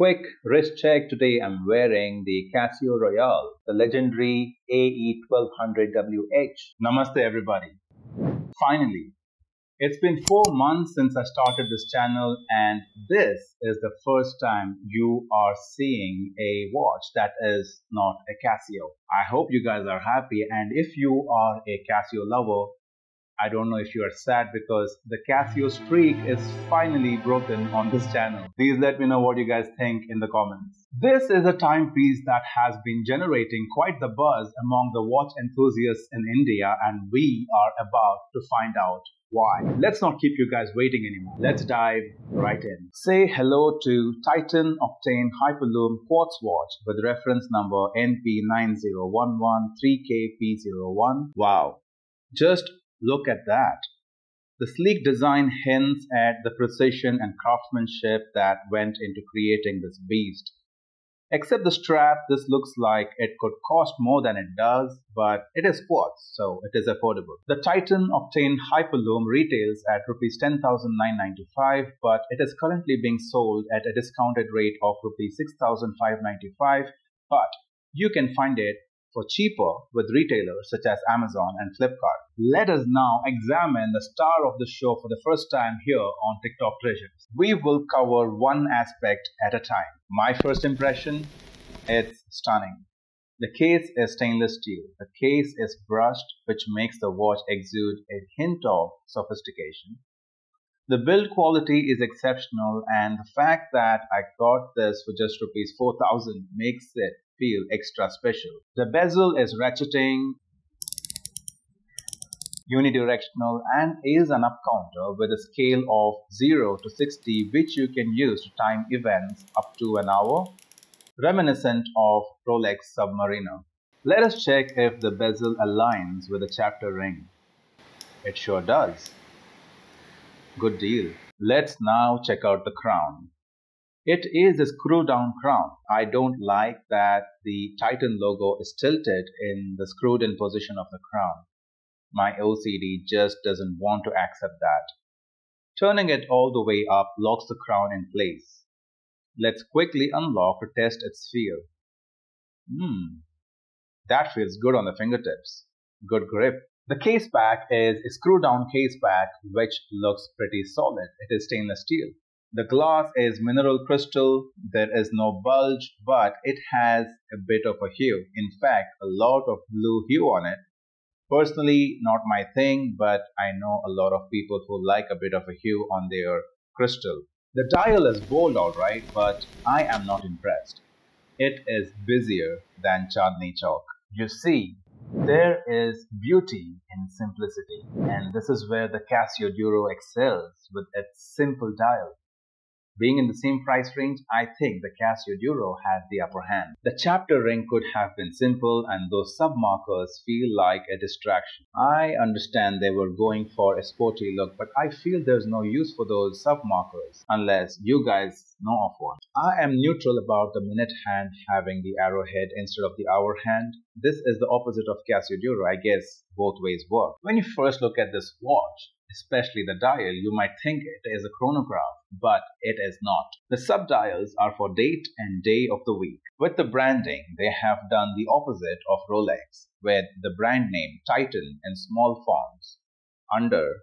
Quick wrist check. Today I'm wearing the Casio Royale, the legendary AE1200WH. Namaste everybody. Finally, it's been four months since I started this channel and this is the first time you are seeing a watch that is not a Casio. I hope you guys are happy and if you are a Casio lover, I don't know if you are sad because the Casio streak is finally broken on this channel. Please let me know what you guys think in the comments. This is a timepiece that has been generating quite the buzz among the watch enthusiasts in India and we are about to find out why. Let's not keep you guys waiting anymore. Let's dive right in. Say hello to Titan Octane Hyperlume Quartz Watch with reference number NP9011-3KP01. Wow. Just Look at that. The sleek design hints at the precision and craftsmanship that went into creating this beast. Except the strap, this looks like it could cost more than it does, but it is quartz, so it is affordable. The Titan Octane Hyperlume retails at Rs 10,995, but it is currently being sold at a discounted rate of Rs 6,595, but you can find it for cheaper with retailers such as Amazon and Flipkart. Let us now examine the star of the show for the first time here on Tick Tock Treasures. We will cover one aspect at a time. My first impression, it's stunning. The case is stainless steel. The case is brushed, which makes the watch exude a hint of sophistication. The build quality is exceptional and the fact that I got this for just rupees 4000 makes it feel extra special. The bezel is ratcheting, unidirectional and is an up counter with a scale of 0 to 60 which you can use to time events up to an hour, reminiscent of Rolex Submariner. Let us check if the bezel aligns with the chapter ring. It sure does. Good deal. Let's now check out the crown. It is a screw down crown. I don't like that the Titan logo is tilted in the screwed in position of the crown. My OCD just doesn't want to accept that. Turning it all the way up locks the crown in place. Let's quickly unlock to test its feel. Hmm, that feels good on the fingertips. Good grip. The case back is a screw down case back which looks pretty solid. It is stainless steel. The glass is mineral crystal. There is no bulge, but it has a bit of a hue. In fact, a lot of blue hue on it. Personally, not my thing, but I know a lot of people who like a bit of a hue on their crystal. The dial is bold alright, but I am not impressed. It is busier than Chandni Chowk. You see, there is beauty in simplicity, and this is where the Casio Duro excels with its simple dial. Being in the same price range, I think the Casio Duro had the upper hand. The chapter ring could have been simple and those sub-markers feel like a distraction. I understand they were going for a sporty look, but I feel there's no use for those sub-markers unless you guys know of one. I am neutral about the minute hand having the arrowhead instead of the hour hand. This is the opposite of Casio Duro. I guess both ways work. When you first look at this watch, especially the dial, you might think it is a chronograph, but it is not. The subdials are for date and day of the week. With the branding, they have done the opposite of Rolex, with the brand name Titan in small fonts under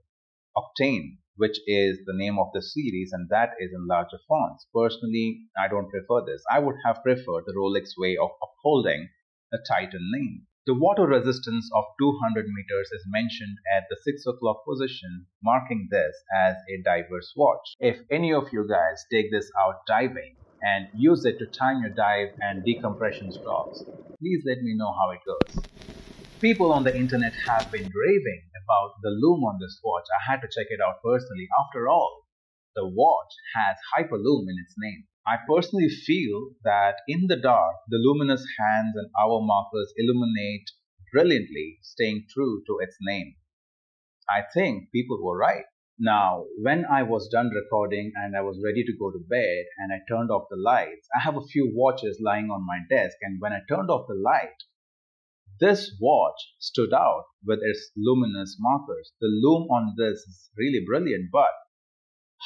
Octane, which is the name of the series, and that is in larger fonts. Personally, I don't prefer this. I would have preferred the Rolex way of upholding the Titan name. The water resistance of 200 meters is mentioned at the 6 o'clock position, marking this as a diver's watch. If any of you guys take this out diving and use it to time your dive and decompression stops, please let me know how it goes. People on the internet have been raving about the lume on this watch. I had to check it out personally. After all, the watch has hyperlume in its name. I personally feel that in the dark, the luminous hands and hour markers illuminate brilliantly, staying true to its name. I think people were right. Now, when I was done recording and I was ready to go to bed and I turned off the lights, I have a few watches lying on my desk and when I turned off the light, this watch stood out with its luminous markers. The lume on this is really brilliant, but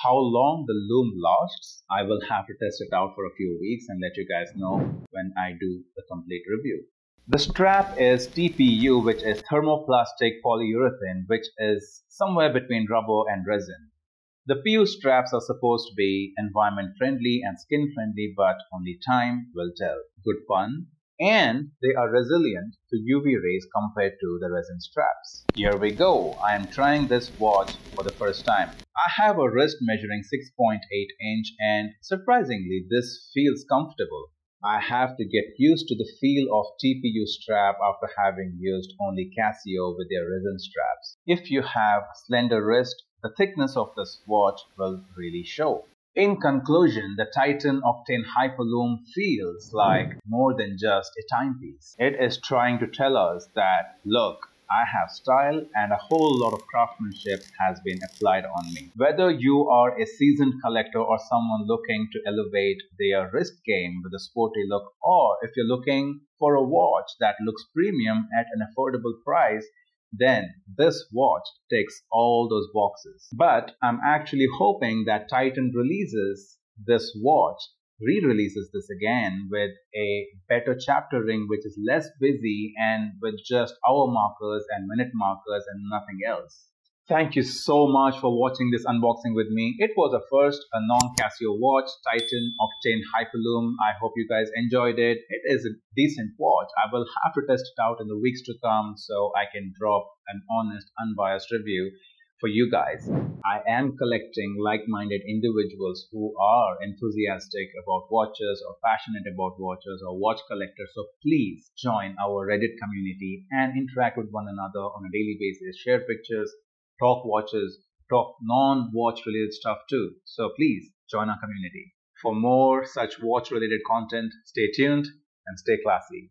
How long the lume lasts, I will have to test it out for a few weeks and let you guys know when I do the complete review. The strap is TPU which is thermoplastic polyurethane which is somewhere between rubber and resin. The PU straps are supposed to be environment friendly and skin friendly but only time will tell. Good pun. And they are resilient to UV rays compared to the resin straps. Here we go. I am trying this watch for the first time. I have a wrist measuring 6.8 inch and surprisingly this feels comfortable. I have to get used to the feel of TPU strap after having used only Casio with their resin straps. If you have slender wrist the thickness of this watch will really show. In conclusion, the Titan Octane Hyperlume feels like more than just a timepiece. It is trying to tell us that, look, I have style and a whole lot of craftsmanship has been applied on me. Whether you are a seasoned collector or someone looking to elevate their wrist game with a sporty look or if you're looking for a watch that looks premium at an affordable price, then this watch ticks all those boxes. But I'm actually hoping that Titan releases this watch, re-releases this again with a better chapter ring which is less busy and with just hour markers and minute markers and nothing else. Thank you so much for watching this unboxing with me. It was a first a non-Casio watch, Titan Octane Hyperlume. I hope you guys enjoyed it. It is a decent watch. I will have to test it out in the weeks to come so I can drop an honest, unbiased review for you guys. I am collecting like-minded individuals who are enthusiastic about watches or passionate about watches or watch collectors. So please join our Reddit community and interact with one another on a daily basis. Share pictures, talk watches, talk non-watch related stuff too. So please join our community. For more such watch related content, stay tuned and stay classy.